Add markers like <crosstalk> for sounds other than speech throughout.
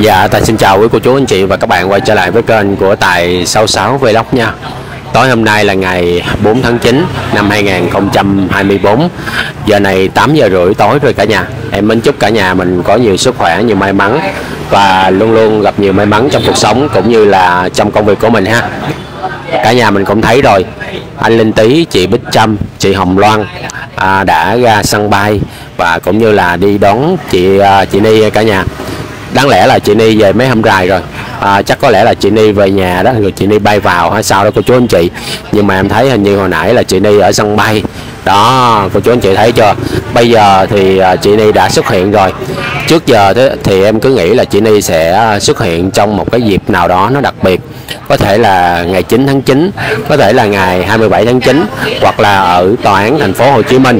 Dạ, Tài xin chào quý cô chú anh chị và các bạn quay trở lại với kênh của Tài 66 Vlog nha. Tối hôm nay là ngày 4 tháng 9 năm 2024 Giờ này 8 giờ rưỡi tối rồi cả nhà. Em mến chúc cả nhà mình có nhiều sức khỏe, nhiều may mắn Và luôn luôn gặp nhiều may mắn trong cuộc sống cũng như là trong công việc của mình ha. Cả nhà mình cũng thấy rồi. Anh Linh Tý, chị Bích Trâm, chị Hồng Loan à, đã ra sân bay Và cũng như là đi đón chị à, chị Ni cả nhà đáng lẽ là chị Ni về mấy hôm rày rồi. À, chắc có lẽ là chị Ni về nhà đó rồi chị Ni bay vào hay sao đó cô chú anh chị. Nhưng mà em thấy hình như hồi nãy là chị Ni ở sân bay. Đó cô chú anh chị thấy chưa? Bây giờ thì à, chị Ni đã xuất hiện rồi trước giờ thế thì em cứ nghĩ là chị Ni sẽ à, xuất hiện trong một cái dịp nào đó nó đặc biệt. Có thể là ngày 9 tháng 9 có thể là ngày 27 tháng 9 hoặc là ở tòa án thành phố Hồ Chí Minh.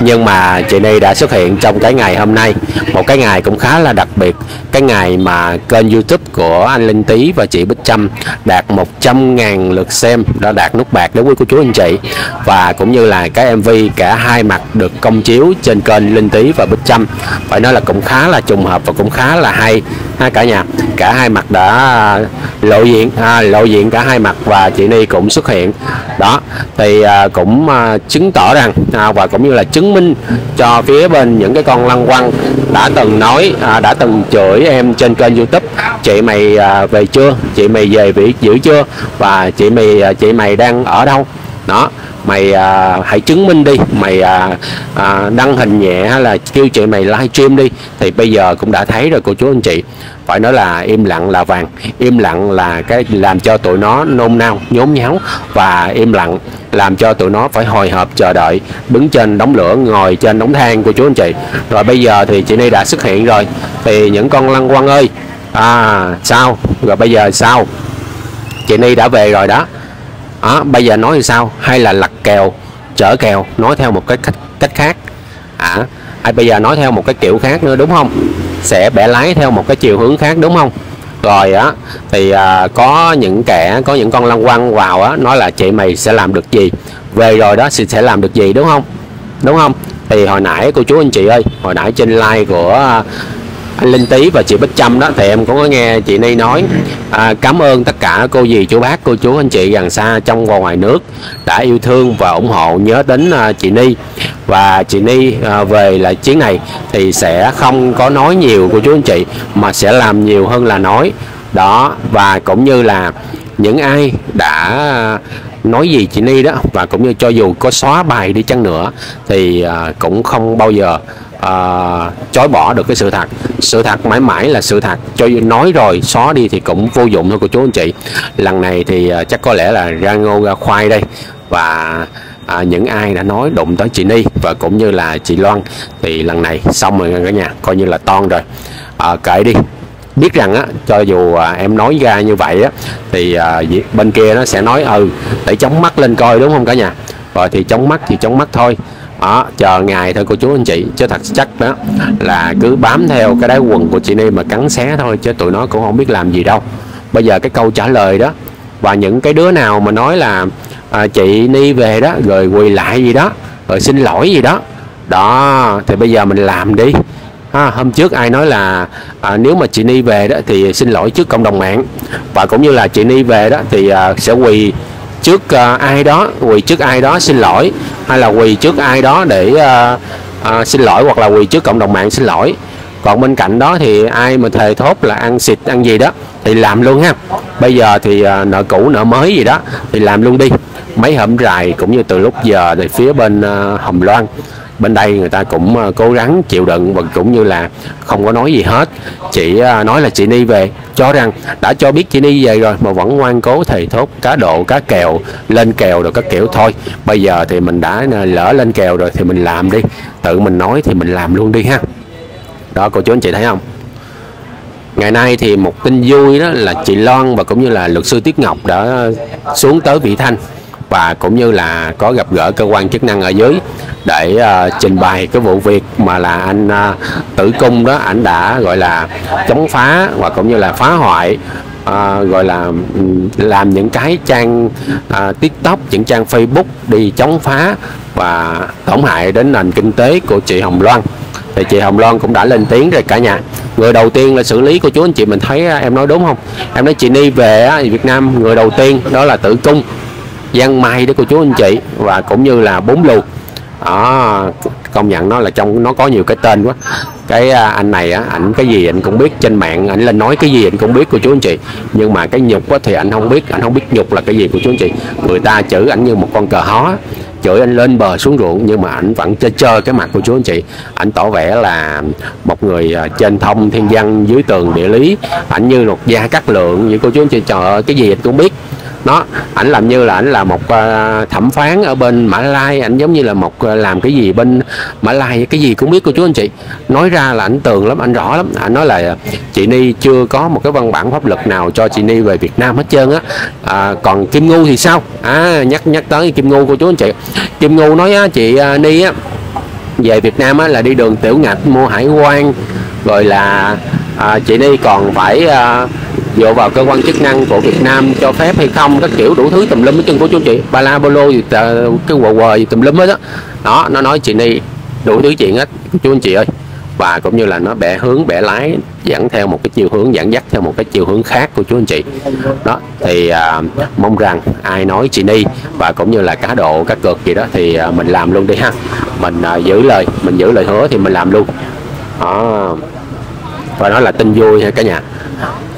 Nhưng mà chị Ni đã xuất hiện trong cái ngày hôm nay. Một cái ngày cũng khá là đặc biệt. Cái ngày mà kênh YouTube của anh Linh Tý và chị Bích Trâm đạt 100.000 lượt xem, đã đạt nút bạc đối với cô chú anh chị. Và cũng như là cái MV cả hai mặt được công chiếu trên kênh Linh Tý và Bích Trâm. Phải nói là cũng khá là trùng hợp và cũng khá là hay ha cả nhà. Cả hai mặt đã à, lộ diện à, lộ diện cả hai mặt và chị Ni cũng xuất hiện. Đó thì à, cũng à, chứng tỏ rằng à, và cũng như là chứng minh cho phía bên những cái con lăng quăng đã từng nói à, đã từng chửi em trên kênh YouTube chị mày à, về chưa? Chị mày về vị giữ chưa? Và chị mày à, chị mày đang ở đâu? Đó mày à, hãy chứng minh đi. Mày à, à, đăng hình nhẹ hay là kêu chị mày livestream đi. Thì bây giờ cũng đã thấy rồi cô chú anh chị. Phải nói là im lặng là vàng. Im lặng là cái làm cho tụi nó nôn nao nhốn nháo. Và im lặng làm cho tụi nó phải hồi hộp chờ đợi đứng trên đống lửa ngồi trên đống than của chú anh chị. Rồi bây giờ thì chị Ni đã xuất hiện rồi. Thì những con lăng quăng ơi. À sao? Rồi bây giờ sao? Chị Ni đã về rồi đó đó, bây giờ nói thì sao? Hay là lật kèo chở kèo nói theo một cái cách cách khác? À à bây giờ nói theo một cái kiểu khác nữa đúng không? Sẽ bẻ lái theo một cái chiều hướng khác đúng không? Rồi á thì à, có những kẻ có những con lăng quăng vào á nói là chị mày sẽ làm được gì? Về rồi đó thì sẽ làm được gì đúng không? Đúng không? Thì hồi nãy cô chú anh chị ơi hồi nãy trên like của anh Linh Tý và chị Bích Trâm đó thì em cũng có nghe chị Ni nói. À, cảm ơn tất cả cô dì chú bác cô chú anh chị gần xa trong và ngoài nước đã yêu thương và ủng hộ. Nhớ đến à, chị Ni. Và chị Ni à, về lại chuyến này thì sẽ không có nói nhiều cô chú anh chị mà sẽ làm nhiều hơn là nói. Đó và cũng như là những ai đã nói gì chị Ni đó và cũng như cho dù có xóa bài đi chăng nữa thì à, cũng không bao giờ à, chối bỏ được cái sự thật. Sự thật mãi mãi là sự thật. Cho dù nói rồi xóa đi thì cũng vô dụng thôi cô chú anh chị. Lần này thì à, chắc có lẽ là ra ngô ra khoai đây. Và à, những ai đã nói đụng tới chị Ni và cũng như là chị Loan thì lần này xong rồi cả nhà. Coi như là ton rồi. À, kệ đi. Biết rằng á cho dù à, em nói ra như vậy á thì à, bên kia nó sẽ nói ừ để chống mắt lên coi đúng không cả nhà? Rồi thì chống mắt thì chống mắt thôi đó chờ ngày thôi cô chú anh chị. Chứ thật chắc đó là cứ bám theo cái đáy quần của chị Ni mà cắn xé thôi chứ tụi nó cũng không biết làm gì đâu. Bây giờ cái câu trả lời đó và những cái đứa nào mà nói là à, chị Ni về đó rồi quỳ lại gì đó rồi xin lỗi gì đó. Đó thì bây giờ mình làm đi. Ha, hôm trước ai nói là à, nếu mà chị Ni về đó thì xin lỗi trước cộng đồng mạng. Và cũng như là chị Ni về đó thì à, sẽ quỳ trước uh, ai đó quỳ trước ai đó xin lỗi hay là quỳ trước ai đó để uh, uh, xin lỗi hoặc là quỳ trước cộng đồng mạng xin lỗi. Còn bên cạnh đó thì ai mà thề thốt là ăn xịt ăn gì đó thì làm luôn ha. Bây giờ thì uh, nợ cũ nợ mới gì đó thì làm luôn đi. Mấy hôm rài cũng như từ lúc giờ thì phía bên uh, Hồng Loan bên đây người ta cũng ờ, cố gắng, chịu đựng và cũng như là không có nói gì hết. Chỉ ờ, nói là chị Ni về, cho rằng đã cho biết chị Ni về rồi mà vẫn ngoan cố, thầy thốt cá độ, cá kèo, lên kèo rồi các kiểu thôi. Bây giờ thì mình đã ờ, lỡ lên kèo rồi thì mình làm đi. Tự mình nói thì mình làm luôn đi ha. Đó, cô chú anh chị thấy không? Ngày nay thì một tin vui đó là chị Loan và cũng như là luật sư Tiết Ngọc đã xuống tới Vị Thanh và cũng như là có gặp gỡ cơ quan chức năng ở dưới để uh, trình bày cái vụ việc mà là anh uh, tử cung đó anh đã gọi là chống phá và cũng như là phá hoại à, gọi là làm những cái trang à, tiktok những trang facebook đi chống phá và tổn hại đến nền kinh tế của chị hồng loan. Thì chị Hồng Loan cũng đã lên tiếng rồi cả nhà. Người đầu tiên là xử lý của chú anh chị mình thấy em nói đúng không? Em nói chị Ni về Việt Nam người đầu tiên đó là tử cung. Giang Mai đó cô chú anh chị, và cũng như là bốn lù đó, công nhận nó là trong, nó có nhiều cái tên quá. Cái à, anh này á, ảnh cái gì anh cũng biết trên mạng, ảnh lên nói cái gì anh cũng biết của chú anh chị. Nhưng mà cái nhục á thì anh không biết anh không biết nhục là cái gì của chú anh chị. Người ta chửi ảnh như một con cờ hó, chửi anh lên bờ xuống ruộng, nhưng mà ảnh vẫn chơi chơi cái mặt của chú anh chị. Ảnh tỏ vẻ là một người à, trên thông, thiên văn, dưới tường, địa lý. Ảnh như một gia cát lượng vậy cô chú anh chị. Trời ơi, cái gì anh cũng biết nó ảnh làm như là ảnh là một ờ, thẩm phán ở bên Mã Lai. Ảnh giống như là một ờ, làm cái gì bên Mã Lai. Cái gì cũng biết cô chú anh chị. Nói ra là ảnh tường lắm anh rõ lắm. Ảnh nói là chị Ni chưa có một cái văn bản pháp luật nào cho chị Ni về Việt Nam hết trơn á. À, còn Kim Ngu thì sao? À nhắc nhắc tới Kim Ngu cô chú anh chị. Kim Ngu nói á, chị ờ, Ni á về Việt Nam á, là đi đường tiểu ngạch mua hải quan. Rồi là à, chị Ni còn phải à, dựa vào cơ quan chức năng của Việt Nam cho phép hay không các kiểu đủ thứ tùm lum hết chân của chú chị. Ba la bolo gì gì cái quờ quờ gì tùm lum hết đó đó nó nói chị Ni đủ thứ chuyện hết chú anh chị ơi. Và cũng như là nó bẻ hướng bẻ lái dẫn theo một cái chiều hướng dẫn dắt theo một cái chiều hướng khác của chú anh chị. Đó thì à, mong rằng ai nói chị Ni và cũng như là cá độ cá cược gì đó thì à, mình làm luôn đi ha. Mình à, giữ lời mình giữ lời hứa thì mình làm luôn. Đó. Và đó là tin vui ha cả nhà?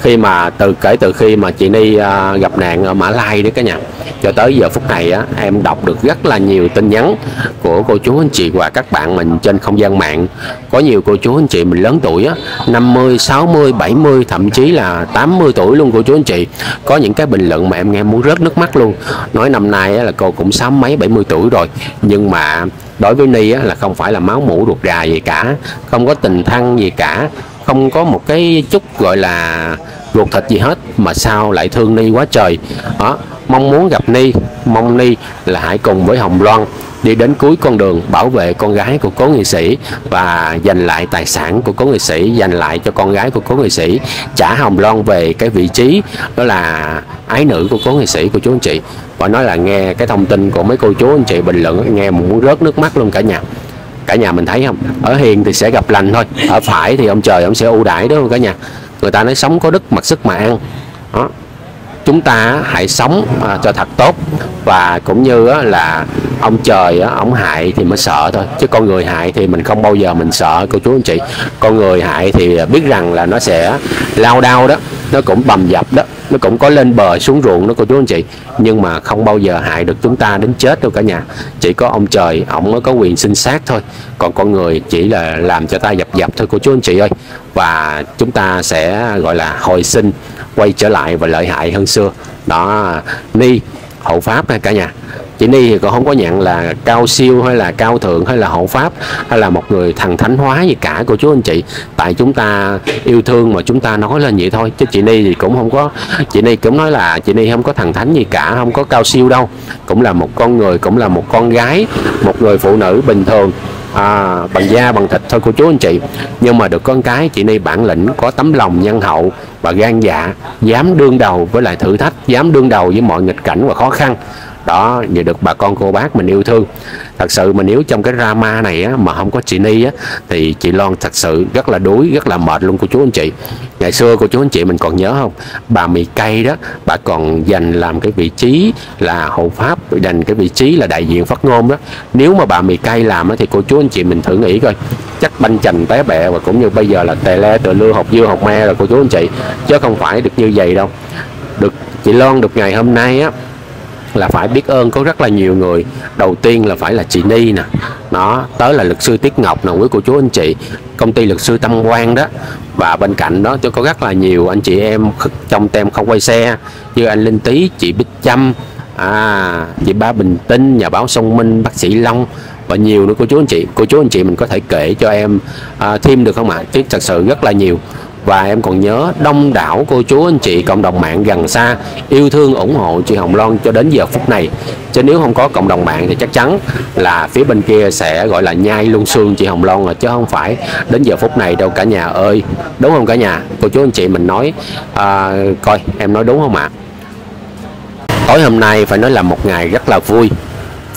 Khi mà từ kể từ khi mà chị Ni à, gặp nạn ở Mã Lai đấy cả nhà cho tới giờ phút này á em đọc được rất là nhiều tin nhắn của cô chú anh chị và các bạn mình trên không gian mạng. Có nhiều cô chú anh chị mình lớn tuổi á 50 60 70 thậm chí là 80 tuổi luôn cô chú anh chị. Có những cái bình luận mà em nghe muốn rớt nước mắt luôn. Nói năm nay á, là cô cũng sáu mấy 70 tuổi rồi nhưng mà đối với Ni á, là không phải là máu mũ ruột rà gì cả không có tình thân gì cả không có một cái chút gọi là ruột thịt gì hết, mà sao lại thương Ni quá trời. Đó, mong muốn gặp Ni, mong Ni là hãy cùng với Hồng Loan đi đến cuối con đường bảo vệ con gái của cố nghệ sĩ và giành lại tài sản của cố nghệ sĩ, giành lại cho con gái của cố nghệ sĩ, trả Hồng Loan về cái vị trí đó là ái nữ của cố nghệ sĩ của chú anh chị. Và nói là nghe cái thông tin của mấy cô chú anh chị bình luận, nghe mà muốn rớt nước mắt luôn cả nhà cả nhà mình thấy không? Ở hiền thì sẽ gặp lành thôi ở <laughs> phải thì ông trời ông sẽ ưu đãi đúng không cả nhà? Người ta nói sống có đức mặc sức mà ăn. Đó. Chúng ta hãy sống à, cho thật tốt và cũng như á, là ông trời á, ông hại thì mới sợ thôi chứ con người hại thì mình không bao giờ mình sợ cô chú anh chị. Con người hại thì biết rằng là nó sẽ lao đau đó nó cũng bầm dập đó. Nó cũng có lên bờ xuống ruộng đó, cô chú anh chị. Nhưng mà không bao giờ hại được chúng ta đến chết đâu cả nhà. Chỉ có ông trời ông mới có quyền sinh sát thôi. Còn con người chỉ là làm cho ta dập dập thôi, cô chú anh chị ơi. Và chúng ta sẽ, gọi là, hồi sinh, quay trở lại và lợi hại hơn xưa. Đó, ni hộ pháp ha cả nhà chị Ni thì còn không có nhận là cao siêu hay là cao thượng hay là hộ pháp hay là một người thần thánh hóa gì cả cô chú anh chị. Tại chúng ta yêu thương mà chúng ta nói lên vậy thôi chứ chị Ni thì cũng không có chị Ni cũng nói là chị Ni không có thần thánh gì cả không có cao siêu đâu. Cũng là một con người cũng là một con gái một người phụ nữ bình thường à, bằng da bằng thịt thôi cô chú anh chị. Nhưng mà được con cái chị Ni bản lĩnh có tấm lòng nhân hậu và gan dạ dám đương đầu với lại thử thách dám đương đầu với mọi nghịch cảnh và khó khăn đó và được bà con cô bác mình yêu thương. Thật sự mà nếu trong cái drama này á, mà không có chị Ni á, thì chị Loan thật sự rất là đuối rất là mệt luôn cô chú anh chị. Ngày xưa cô chú anh chị mình còn nhớ không? Bà mì cây đó bà còn dành làm cái vị trí là hộ pháp dành cái vị trí là đại diện phát ngôn đó. Nếu mà bà mì cây làm á, thì cô chú anh chị mình thử nghĩ coi. Chắc banh chành té bẹ và cũng như bây giờ là tè le tựa lưa học dưa học me rồi cô chú anh chị. Chứ không phải được như vậy đâu. Được chị Loan được ngày hôm nay á là phải biết ơn có rất là nhiều người. Đầu tiên là phải là chị Ni nè. Nó tới là luật sư Tiết Ngọc nè quý cô chú anh chị. Công ty luật sư Tâm Quang đó. Và bên cạnh đó tôi có rất là nhiều anh chị em trong tem không quay xe. Như anh Linh Tý chị Bích Trâm à, chị Ba Bình Tinh nhà báo Sông Minh bác sĩ Long và nhiều nữa. Cô chú anh chị cô chú anh chị mình có thể kể cho em à, thêm được không ạ? Chứ thật sự rất là nhiều và em còn nhớ đông đảo cô chú anh chị cộng đồng mạng gần xa. Yêu thương ủng hộ chị Hồng Loan cho đến giờ phút này. Chứ nếu không có cộng đồng mạng thì chắc chắn là phía bên kia sẽ gọi là nhai luôn xương chị Hồng Loan rồi chứ không phải đến giờ phút này đâu cả nhà ơi. Đúng không cả nhà? Cô chú anh chị mình nói à, coi em nói đúng không ạ? Tối hôm nay phải nói là một ngày rất là vui.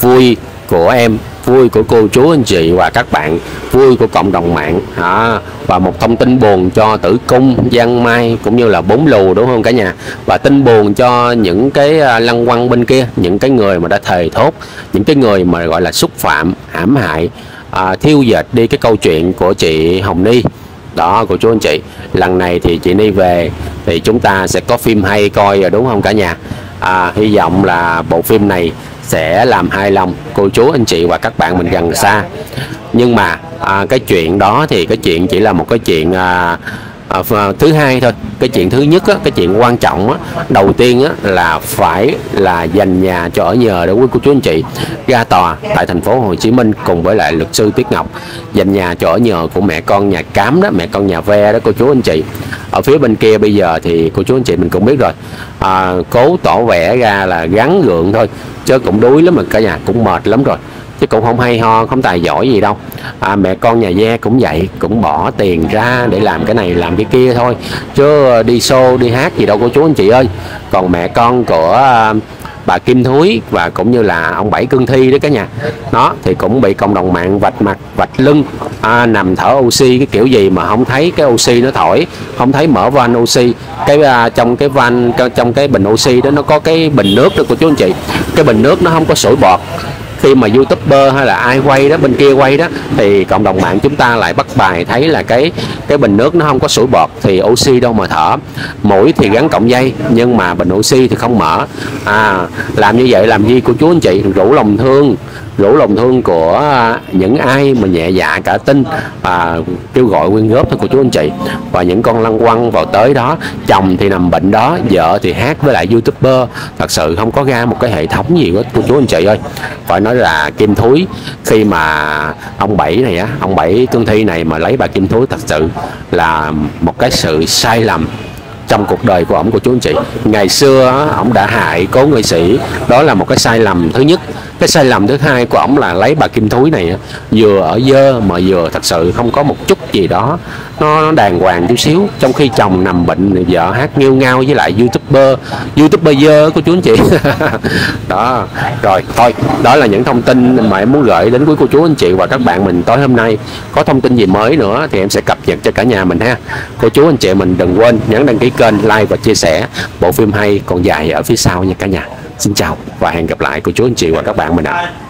Vui của em vui của cô chú anh chị và các bạn. Vui của cộng đồng mạng. À, và một thông tin buồn cho tử cung giang mai cũng như là bốn lù đúng không cả nhà? Và tin buồn cho những cái à, lăng quăng bên kia những cái người mà đã thề thốt những cái người mà gọi là xúc phạm hãm hại à, thiêu dệt đi cái câu chuyện của chị Hồng Ni. Đó của chú anh chị. Lần này thì chị Ni về thì chúng ta sẽ có phim hay coi rồi đúng không cả nhà? À, hy vọng là bộ phim này sẽ làm hài lòng cô chú anh chị và các bạn mình gần xa. Nhưng mà à, cái chuyện đó thì cái chuyện chỉ là một cái chuyện à, à, thứ hai thôi. Cái chuyện thứ nhất á, cái chuyện quan trọng á, đầu tiên á, là phải là dành nhà cho ở nhờ đối với cô chú anh chị ra tòa tại thành phố Hồ Chí Minh cùng với lại luật sư tuyết Ngọc. Dành nhà cho ở nhờ của mẹ con nhà cám đó mẹ con nhà ve đó cô chú anh chị ở phía bên kia bây giờ thì cô chú anh chị mình cũng biết rồi. À, cố tỏ vẻ ra là gắn gượng thôi chứ cũng đuối lắm mà cả nhà cũng mệt lắm rồi. Chứ cũng không hay ho không tài giỏi gì đâu. À, mẹ con nhà gia cũng vậy cũng bỏ tiền ra để làm cái này làm cái kia thôi. Chứ đi show đi hát gì đâu cô chú anh chị ơi. Còn mẹ con của bà Kim Thúy và cũng như là ông Bảy Cương Thi đó cả nhà. Nó thì cũng bị cộng đồng mạng vạch mặt vạch lưng. À, nằm thở oxy cái kiểu gì mà không thấy cái oxy nó thổi không thấy mở van oxy. Cái à, trong cái van trong cái bình oxy đó nó có cái bình nước đó của chú anh chị. Cái bình nước nó không có sủi bọt khi mà youtuber hay là ai quay đó, bên kia quay đó, thì cộng đồng mạng chúng ta lại bắt bài thấy là cái cái bình nước nó không có sủi bọt thì oxy đâu mà thở. Mũi thì gắn cộng dây, nhưng mà bình oxy thì không mở. À làm như vậy làm gì của chú anh chị? Rủ lòng thương rủ lòng thương của những ai mà nhẹ dạ cả tin và kêu gọi quyên góp thôi của chú anh chị. Và những con lăng quăng vào tới đó, chồng thì nằm bệnh đó, vợ thì hát với lại youtuber. Thật sự không có ra một cái hệ thống gì của cô chú anh chị ơi. Phải nói là kim thúi khi mà ông bảy này á, ông bảy cương thi này mà lấy bà kim thúi thật sự là một cái sự sai lầm trong cuộc đời của ông của chú anh chị. Ngày xưa ông đã hại cố nghệ sĩ. Đó là một cái sai lầm thứ nhất cái sai lầm thứ hai của ông là lấy bà kim thúi này vừa ở dơ mà vừa thật sự không có một chút gì đó. Nó, nó đàng hoàng chút xíu trong khi chồng nằm bệnh vợ hát nghêu ngao với lại youtuber youtuber dơ của chú anh chị. <laughs> Đó rồi thôi đó là những thông tin mà em muốn gửi đến quý cô chú anh chị và các bạn mình tối hôm nay. Có thông tin gì mới nữa thì em sẽ cập nhật cho cả nhà mình ha. Cô chú anh chị mình đừng quên nhấn đăng ký kênh like và chia sẻ. Bộ phim hay còn dài ở phía sau nha cả nhà xin chào và hẹn gặp lại cô chú, anh chị và các bạn mình ạ à.